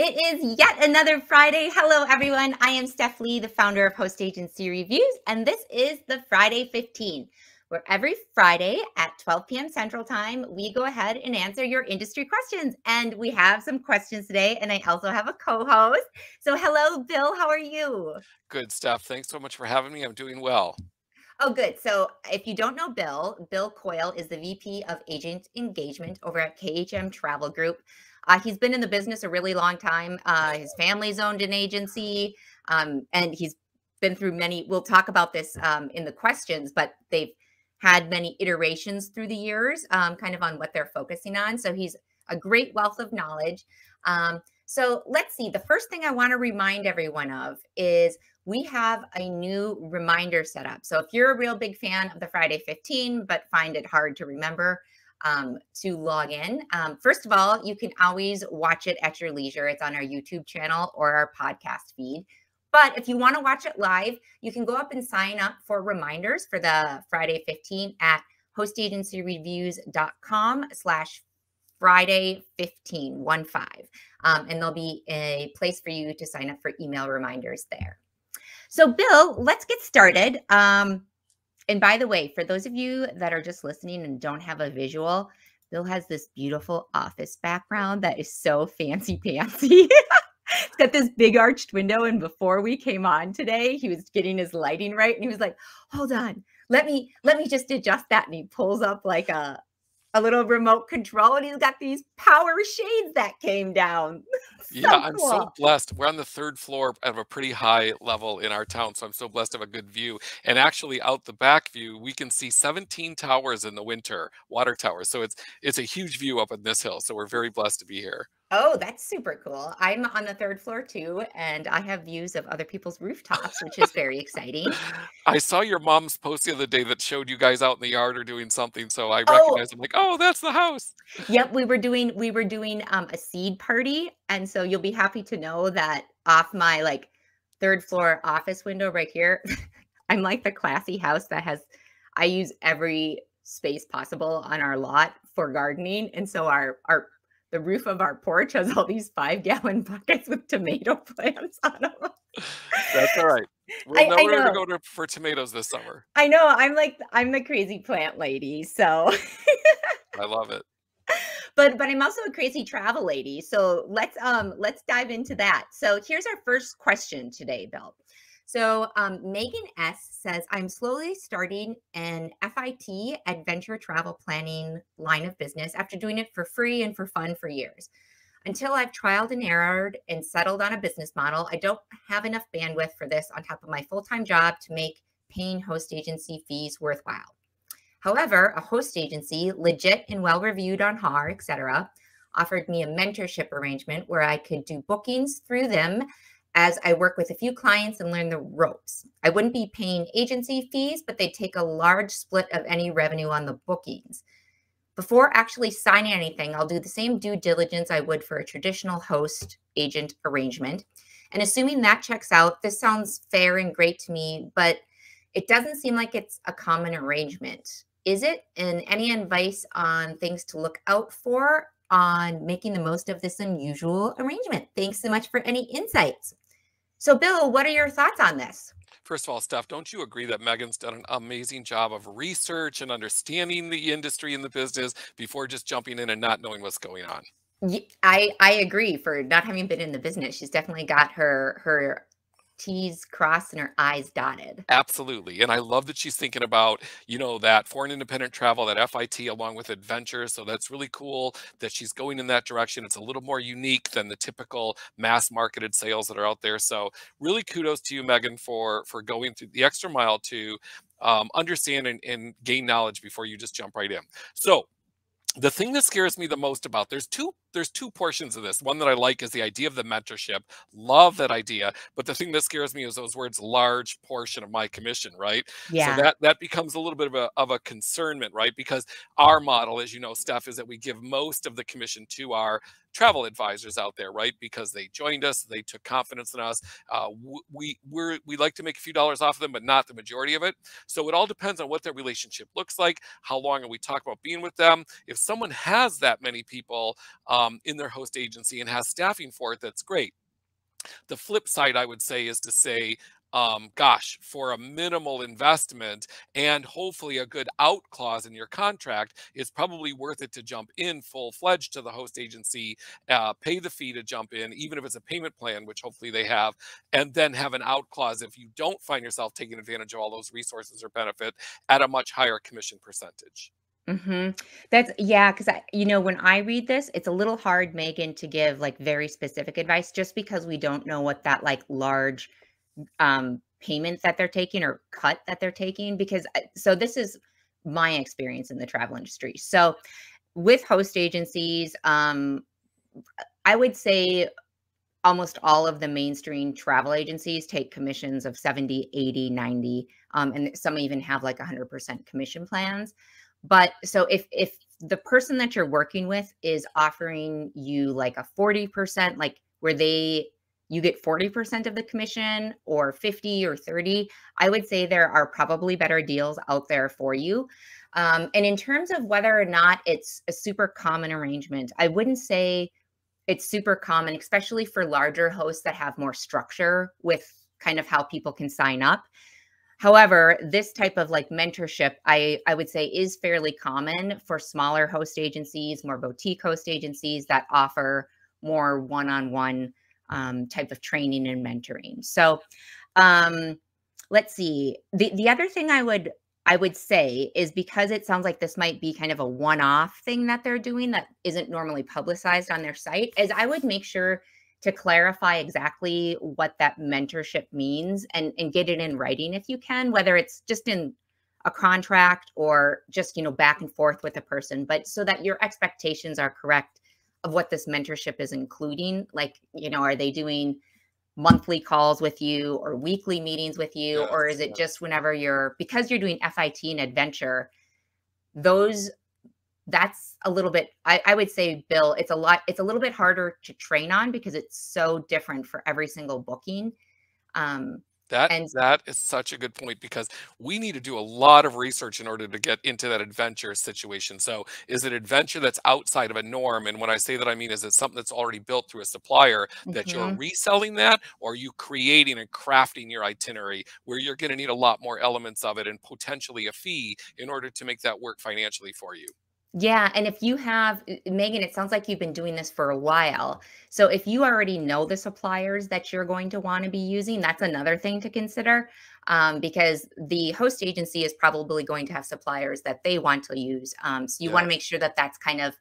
It is yet another Friday. Hello, everyone. I am Steph Lee, the founder of Host Agency Reviews, and this is the Friday 15, where every Friday at 12 p.m. Central Time, we go ahead and answer your industry questions. And we have some questions today, and I also have a co host. So, hello, Bill. How are you? Good stuff. Thanks so much for having me. I'm doing well. Oh, good. So, if you don't know Bill, Bill Coyle is the VP of Agent Engagement over at KHM Travel Group. Uh, he's been in the business a really long time. Uh, his family's owned an agency, um, and he's been through many. We'll talk about this um, in the questions, but they've had many iterations through the years, um, kind of on what they're focusing on. So he's a great wealth of knowledge. Um, so let's see. The first thing I want to remind everyone of is we have a new reminder set up. So if you're a real big fan of the Friday 15, but find it hard to remember, um, to log in. Um, first of all, you can always watch it at your leisure. It's on our YouTube channel or our podcast feed. But if you want to watch it live, you can go up and sign up for reminders for the Friday 15 at hostagencyreviews.com slash Friday 15, one five. Um, and there'll be a place for you to sign up for email reminders there. So, Bill, let's get started. Um, and by the way, for those of you that are just listening and don't have a visual, Bill has this beautiful office background that is so fancy pantsy. it's got this big arched window. And before we came on today, he was getting his lighting right. And he was like, hold on, let me let me just adjust that. And he pulls up like a a little remote control and he's got these power shades that came down. so yeah, I'm cool. so blessed. We're on the third floor of a pretty high level in our town, so I'm so blessed to have a good view. And actually, out the back view, we can see 17 towers in the winter, water towers. So it's it's a huge view up on this hill. So we're very blessed to be here. Oh, that's super cool. I'm on the third floor too, and I have views of other people's rooftops, which is very exciting. I saw your mom's post the other day that showed you guys out in the yard or doing something, so I oh, recognized. I'm like, oh, that's the house. Yep, we were doing we were doing um, a seed party, and so you'll be happy to know that off my like third floor office window right here, I'm like the classy house that has. I use every space possible on our lot for gardening, and so our our the roof of our porch has all these five gallon buckets with tomato plants on them. That's all right. We'll I, nowhere I to go to for tomatoes this summer. I know. I'm like I'm the crazy plant lady. So I love it. But but I'm also a crazy travel lady. So let's um let's dive into that. So here's our first question today, Bill. So um, Megan S says, I'm slowly starting an FIT adventure travel planning line of business after doing it for free and for fun for years. Until I've trialed and errored and settled on a business model, I don't have enough bandwidth for this on top of my full time job to make paying host agency fees worthwhile. However, a host agency, legit and well reviewed on HAR, etc., offered me a mentorship arrangement where I could do bookings through them as I work with a few clients and learn the ropes. I wouldn't be paying agency fees, but they take a large split of any revenue on the bookings. Before actually signing anything, I'll do the same due diligence I would for a traditional host agent arrangement. And assuming that checks out, this sounds fair and great to me, but it doesn't seem like it's a common arrangement. Is it? And any advice on things to look out for on making the most of this unusual arrangement? Thanks so much for any insights. So, Bill, what are your thoughts on this? First of all, Steph, don't you agree that Megan's done an amazing job of research and understanding the industry and the business before just jumping in and not knowing what's going on? I I agree. For not having been in the business, she's definitely got her her T's crossed and her I's dotted. Absolutely. And I love that she's thinking about, you know, that foreign independent travel, that FIT along with adventure. So that's really cool that she's going in that direction. It's a little more unique than the typical mass marketed sales that are out there. So really kudos to you, Megan, for for going through the extra mile to um, understand and, and gain knowledge before you just jump right in. So the thing that scares me the most about there's two there's two portions of this one that i like is the idea of the mentorship love that idea but the thing that scares me is those words large portion of my commission right yeah so that that becomes a little bit of a, of a concernment right because our model as you know steph is that we give most of the commission to our travel advisors out there, right? Because they joined us, they took confidence in us. Uh, we we we like to make a few dollars off of them, but not the majority of it. So it all depends on what their relationship looks like, how long are we talk about being with them. If someone has that many people, um, um, in their host agency and has staffing for it, that's great. The flip side, I would say, is to say, um, gosh, for a minimal investment and hopefully a good out clause in your contract, it's probably worth it to jump in full fledged to the host agency, uh, pay the fee to jump in, even if it's a payment plan, which hopefully they have, and then have an out clause if you don't find yourself taking advantage of all those resources or benefit at a much higher commission percentage. Hmm That's yeah, because I, you know, when I read this, it's a little hard, Megan, to give like very specific advice just because we don't know what that like large um, payment that they're taking or cut that they're taking because uh, so this is my experience in the travel industry. So with host agencies um, i would say almost all of the mainstream travel agencies take commissions of 70 80 90 um, and some even have like 100% commission plans but so if if the person that you're working with is offering you like a 40% like where they you get 40% of the commission or 50 or 30 i would say there are probably better deals out there for you. Um, and in terms of whether or not it's a super common arrangement i wouldn't say it's super common especially for larger hosts that have more structure with kind of how people can sign up however this type of like mentorship i i would say is fairly common for smaller host agencies more boutique host agencies that offer more one-on-one um, type of training and mentoring. So um, let's see. The the other thing I would I would say is because it sounds like this might be kind of a one-off thing that they're doing that isn't normally publicized on their site, is I would make sure to clarify exactly what that mentorship means and, and get it in writing if you can, whether it's just in a contract or just you know back and forth with a person, but so that your expectations are correct of what this mentorship is including like you know are they doing monthly calls with you or weekly meetings with you yes, or is it just whenever you're because you're doing fit and adventure those that's a little bit I, I would say bill it's a lot it's a little bit harder to train on because it's so different for every single booking um that and that is such a good point because we need to do a lot of research in order to get into that adventure situation. So, is it adventure that's outside of a norm? And when I say that, I mean is it something that's already built through a supplier that mm-hmm. you're reselling that, or are you creating and crafting your itinerary where you're going to need a lot more elements of it and potentially a fee in order to make that work financially for you? Yeah, and if you have Megan, it sounds like you've been doing this for a while. So if you already know the suppliers that you're going to want to be using, that's another thing to consider. Um, because the host agency is probably going to have suppliers that they want to use. Um, so you want to make sure that that's kind of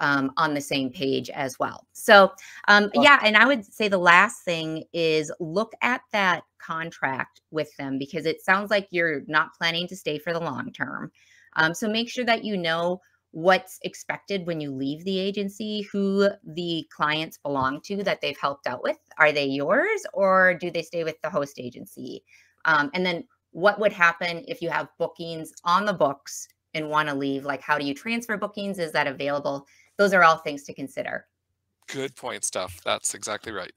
um, on the same page as well. So, um, Well, yeah, and I would say the last thing is look at that contract with them because it sounds like you're not planning to stay for the long term. Um, so make sure that you know what's expected when you leave the agency, who the clients belong to that they've helped out with. Are they yours or do they stay with the host agency? Um, and then what would happen if you have bookings on the books and want to leave? Like, how do you transfer bookings? Is that available? Those are all things to consider. Good point, Steph. That's exactly right.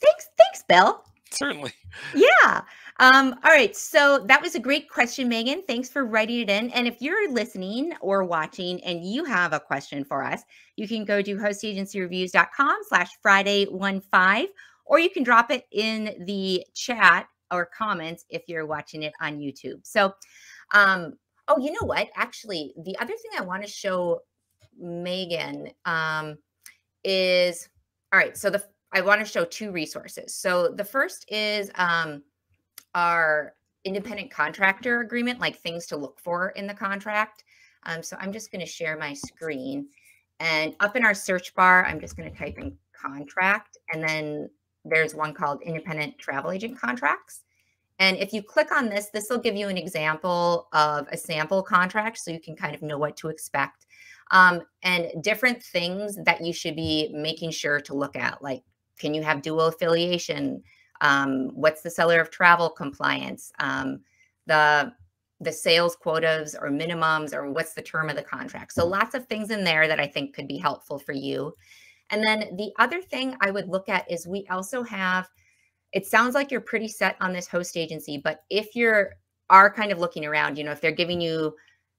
Thanks, thanks, Bill. Certainly. Yeah. Um, all right. So that was a great question, Megan. Thanks for writing it in. And if you're listening or watching and you have a question for us, you can go to hostagencyreviews.com slash Friday one five, or you can drop it in the chat or comments if you're watching it on YouTube. So, um, oh, you know what? Actually, the other thing I want to show Megan um, is all right. So the I want to show two resources. So the first is um, our independent contractor agreement, like things to look for in the contract. Um, so I'm just going to share my screen. And up in our search bar, I'm just going to type in contract. And then there's one called independent travel agent contracts. And if you click on this, this will give you an example of a sample contract so you can kind of know what to expect. Um, and different things that you should be making sure to look at, like can you have dual affiliation? Um, what's the seller of travel compliance? Um, the the sales quotas or minimums or what's the term of the contract. So lots of things in there that I think could be helpful for you. And then the other thing I would look at is we also have it sounds like you're pretty set on this host agency, but if you're are kind of looking around, you know, if they're giving you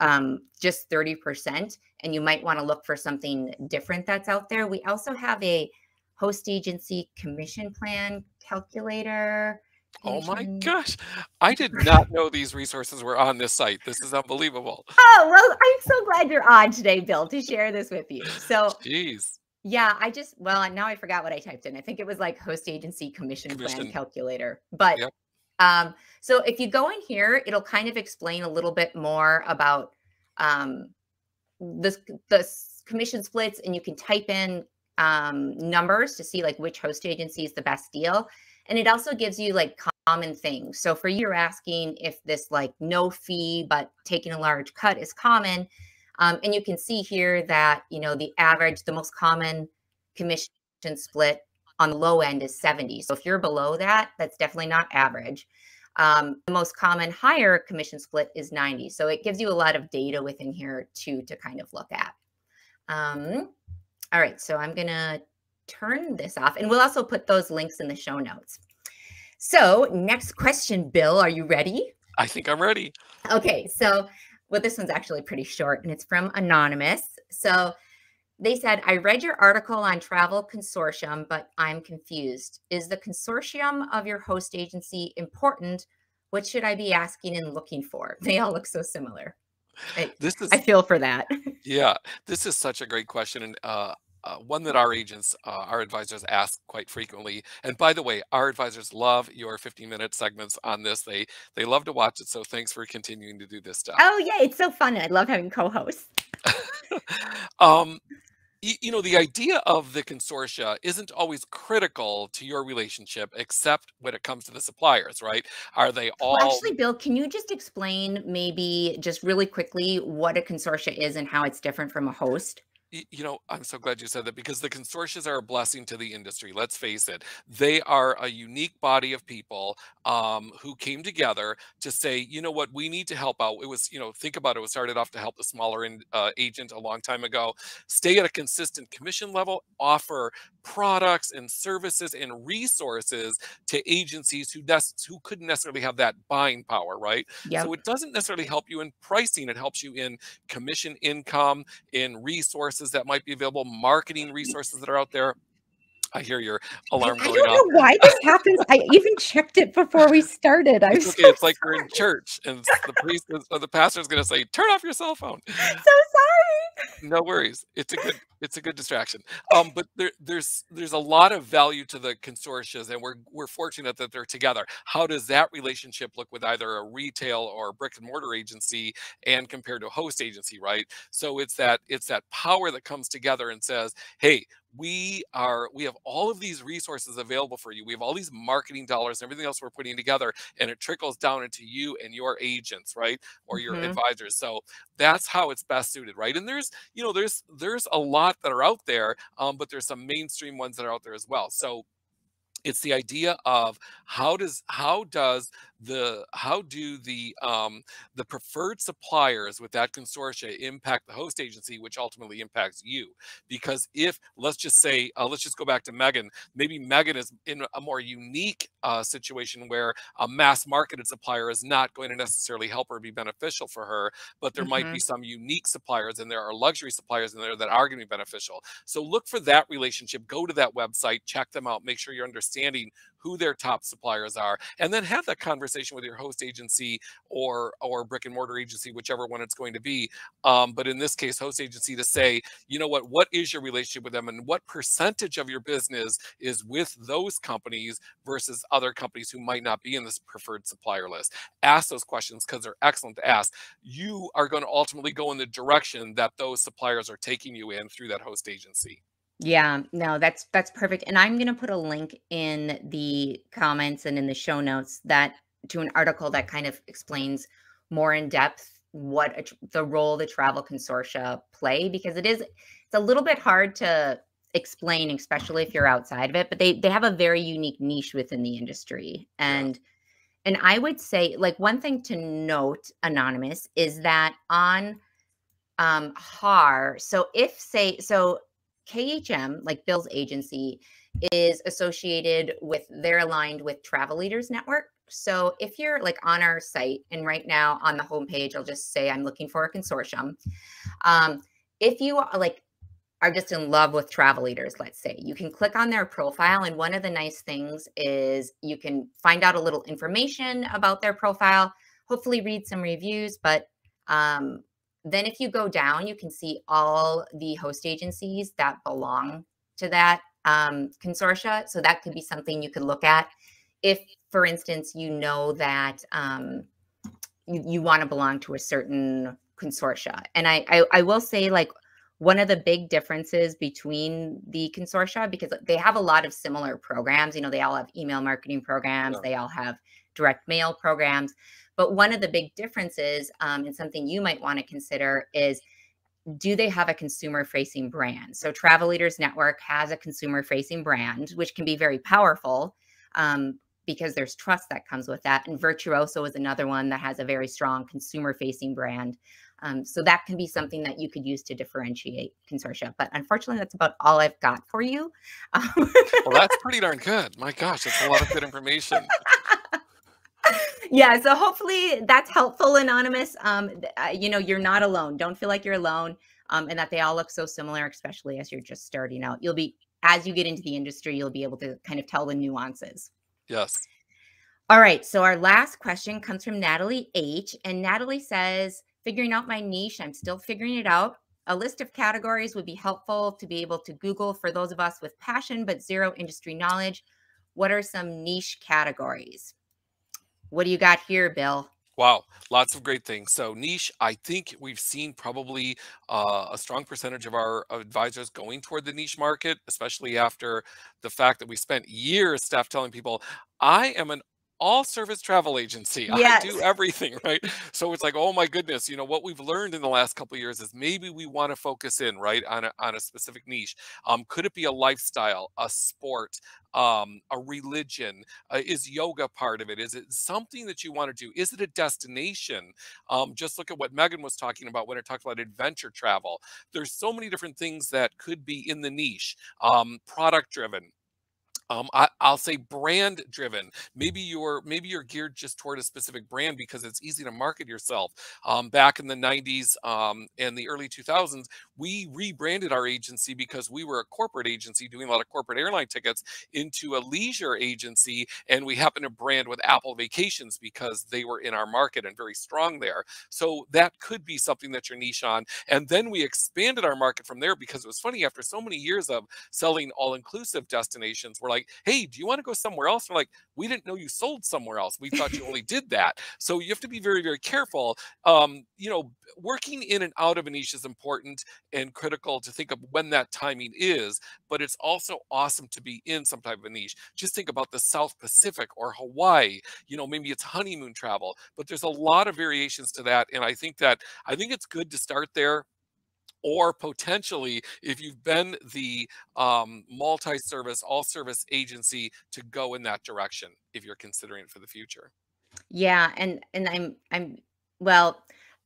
um, just 30%, and you might want to look for something different that's out there. We also have a host agency commission plan calculator. Oh my gosh. I did not know these resources were on this site. This is unbelievable. Oh, well, I'm so glad you're on today, Bill, to share this with you. So, jeez. Yeah, I just, well, now I forgot what I typed in. I think it was like host agency commission, commission. plan calculator. But yep. um, so if you go in here, it'll kind of explain a little bit more about um, this, the commission splits, and you can type in um, numbers to see like which host agency is the best deal. And it also gives you like common things. So for you, you're asking if this like no fee, but taking a large cut is common. Um, and you can see here that, you know, the average, the most common commission split on the low end is 70. So if you're below that, that's definitely not average. Um, the most common higher commission split is 90. So it gives you a lot of data within here too to kind of look at. Um, all right, so I'm gonna turn this off and we'll also put those links in the show notes. So next question, Bill, are you ready? I think I'm ready. Okay, so well, this one's actually pretty short and it's from Anonymous. So they said, I read your article on Travel Consortium, but I'm confused. Is the consortium of your host agency important? What should I be asking and looking for? They all look so similar. I, this is, I feel for that. yeah, this is such a great question. And uh, uh, one that our agents, uh, our advisors ask quite frequently. And by the way, our advisors love your 15 minute segments on this. They they love to watch it. So thanks for continuing to do this stuff. Oh yeah, it's so fun. I love having co-hosts. um, you, know, the idea of the consortia isn't always critical to your relationship, except when it comes to the suppliers, right? Are they all well, actually, Bill? Can you just explain maybe just really quickly what a consortia is and how it's different from a host? You know, I'm so glad you said that because the consortia are a blessing to the industry. Let's face it, they are a unique body of people um, who came together to say, you know what, we need to help out. It was, you know, think about it. It started off to help the smaller in, uh, agent a long time ago. Stay at a consistent commission level, offer products and services and resources to agencies who who couldn't necessarily have that buying power, right? Yep. So it doesn't necessarily help you in pricing. It helps you in commission income, in resources that might be available, marketing resources that are out there. I hear your alarm going I don't off. know why this happens. I even checked it before we started. I'm it's okay. So it's like we're in church, and the priest or the pastor is going to say, "Turn off your cell phone." So sorry. No worries. It's a good it's a good distraction. Um, but there, there's there's a lot of value to the consortia, and we're we're fortunate that they're together. How does that relationship look with either a retail or brick and mortar agency, and compared to a host agency, right? So it's that it's that power that comes together and says, "Hey, we are we have all of these resources available for you. We have all these marketing dollars and everything else we're putting together and it trickles down into you and your agents right or your mm-hmm. advisors. So that's how it's best suited right? And there's you know there's there's a lot that are out there um, but there's some mainstream ones that are out there as well. So it's the idea of how does how does the how do the um, the preferred suppliers with that consortia impact the host agency, which ultimately impacts you? Because if let's just say uh, let's just go back to Megan, maybe Megan is in a more unique uh, situation where a mass marketed supplier is not going to necessarily help her be beneficial for her, but there mm-hmm. might be mm-hmm. some unique suppliers and there are luxury suppliers in there that are going to be beneficial. So look for that relationship. Go to that website, check them out, make sure you're understanding who their top suppliers are, and then have that conversation with your host agency or or brick and mortar agency, whichever one it's going to be. Um, but in this case, host agency to say, you know what, what is your relationship with them, and what percentage of your business is with those companies versus other companies who might not be in this preferred supplier list. Ask those questions because they're excellent to ask. You are going to ultimately go in the direction that those suppliers are taking you in through that host agency. Yeah, no, that's that's perfect. And I'm going to put a link in the comments and in the show notes that to an article that kind of explains more in depth what a, the role the travel consortia play because it is it's a little bit hard to explain especially if you're outside of it but they they have a very unique niche within the industry and yeah. and I would say like one thing to note anonymous is that on um HAR so if say so KHM, like Bill's agency, is associated with, they're aligned with Travel Leaders Network. So if you're like on our site and right now on the homepage, I'll just say I'm looking for a consortium. Um, if you are like are just in love with travel leaders, let's say, you can click on their profile. And one of the nice things is you can find out a little information about their profile, hopefully read some reviews. But um, then if you go down, you can see all the host agencies that belong to that um, consortia. So that could be something you could look at. If, for instance, you know that um, you, you want to belong to a certain consortia. And I, I, I will say, like, one of the big differences between the consortia because they have a lot of similar programs you know they all have email marketing programs yeah. they all have direct mail programs but one of the big differences um, and something you might want to consider is do they have a consumer facing brand so travel leaders network has a consumer facing brand which can be very powerful um, because there's trust that comes with that and virtuoso is another one that has a very strong consumer facing brand um, so that can be something that you could use to differentiate consortia. But unfortunately, that's about all I've got for you. well, that's pretty darn good. My gosh, that's a lot of good information. yeah, so hopefully that's helpful, Anonymous. Um, uh, you know, you're not alone. Don't feel like you're alone. Um, and that they all look so similar, especially as you're just starting out. You'll be, as you get into the industry, you'll be able to kind of tell the nuances. Yes. All right. So our last question comes from Natalie H. And Natalie says, figuring out my niche. I'm still figuring it out. A list of categories would be helpful to be able to Google for those of us with passion but zero industry knowledge. What are some niche categories? What do you got here, Bill? Wow, lots of great things. So niche, I think we've seen probably uh, a strong percentage of our advisors going toward the niche market, especially after the fact that we spent years, staff telling people, I am an all service travel agency. Yes. I do everything, right? So it's like, oh my goodness, you know, what we've learned in the last couple years is maybe we want to focus in, right, on a, on a specific niche. Um, could it be a lifestyle, a sport, um, a religion? Uh, is yoga part of it? Is it something that you want to do? Is it a destination? Um, just look at what Megan was talking about when it talked about adventure travel. There's so many different things that could be in the niche, um, product driven um, I, will say brand driven. Maybe you're maybe you're geared just toward a specific brand because it's easy to market yourself. Um, back in the 90s um, and the early 2000s, we rebranded our agency because we were a corporate agency doing a lot of corporate airline tickets into a leisure agency, and we happened to brand with Apple Vacations because they were in our market and very strong there. So that could be something that you're niche on. And then we expanded our market from there because it was funny after so many years of selling all-inclusive destinations, we're like like, hey, do you want to go somewhere else? They're like, we didn't know you sold somewhere else. We thought you only did that. So you have to be very, very careful. Um, you know, working in and out of a niche is important and critical to think of when that timing is, but it's also awesome to be in some type of a niche. Just think about the South Pacific or Hawaii. You know, maybe it's honeymoon travel, but there's a lot of variations to that. And I think that I think it's good to start there or potentially if you've been the um, multi-service all service agency to go in that direction if you're considering it for the future. Yeah and and i'm i'm well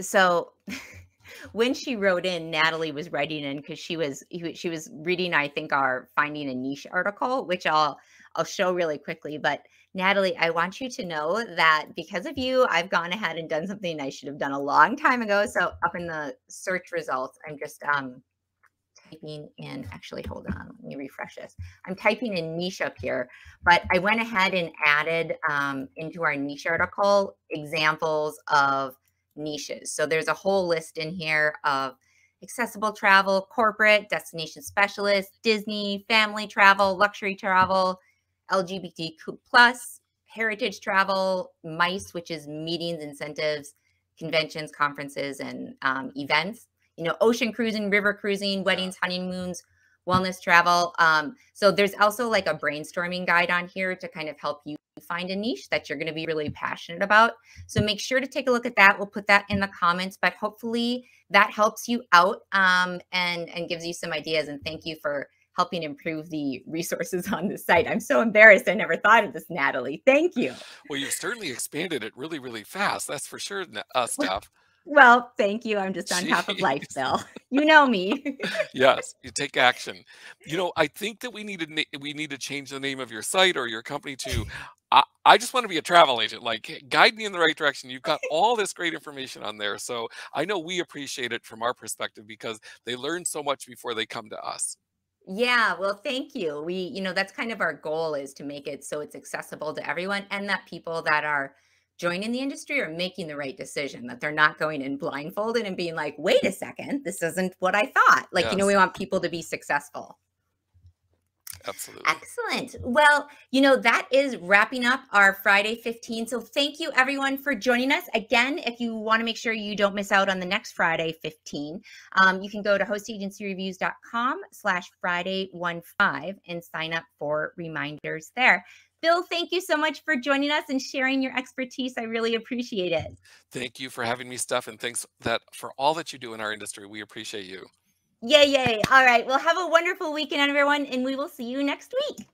so when she wrote in natalie was writing in because she was she was reading i think our finding a niche article which i'll i'll show really quickly but Natalie, I want you to know that because of you, I've gone ahead and done something I should have done a long time ago. So up in the search results, I'm just um, typing in, actually, hold on, let me refresh this. I'm typing in niche up here, but I went ahead and added um, into our niche article examples of niches. So there's a whole list in here of accessible travel, corporate, destination specialist, Disney, family travel, luxury travel, LGBTQ plus, heritage travel, MICE, which is meetings, incentives, conventions, conferences, and um, events. You know, ocean cruising, river cruising, weddings, honeymoons, wellness travel. Um, so there's also like a brainstorming guide on here to kind of help you find a niche that you're going to be really passionate about. So make sure to take a look at that. We'll put that in the comments, but hopefully that helps you out um, and and gives you some ideas. And thank you for helping improve the resources on the site. I'm so embarrassed. I never thought of this, Natalie. Thank you. Well, you've certainly expanded it really, really fast. That's for sure, uh, Steph. Well, thank you. I'm just on top of life, Jeez. Bill. You know me. Yes, you take action. You know, I think that we need to we need to change the name of your site or your company to I, I just want to be a travel agent. Like guide me in the right direction. You've got all this great information on there. So I know we appreciate it from our perspective because they learn so much before they come to us. Yeah, well, thank you. We, you know, that's kind of our goal is to make it so it's accessible to everyone and that people that are joining the industry are making the right decision, that they're not going in blindfolded and being like, wait a second, this isn't what I thought. Like, you know, we want people to be successful. Absolutely. Excellent. Well, you know, that is wrapping up our Friday 15. So thank you everyone for joining us. Again, if you want to make sure you don't miss out on the next Friday 15, um, you can go to hostagencyreviews.com slash Friday 15 and sign up for reminders there. Bill, thank you so much for joining us and sharing your expertise. I really appreciate it. Thank you for having me, Steph, and thanks that for all that you do in our industry. We appreciate you. Yay, yay. All right. Well, have a wonderful weekend, everyone, and we will see you next week.